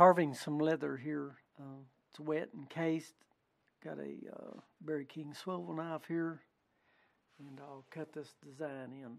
carving some leather here. Uh, it's wet and cased. Got a uh, Barry King swivel knife here, and I'll cut this design in.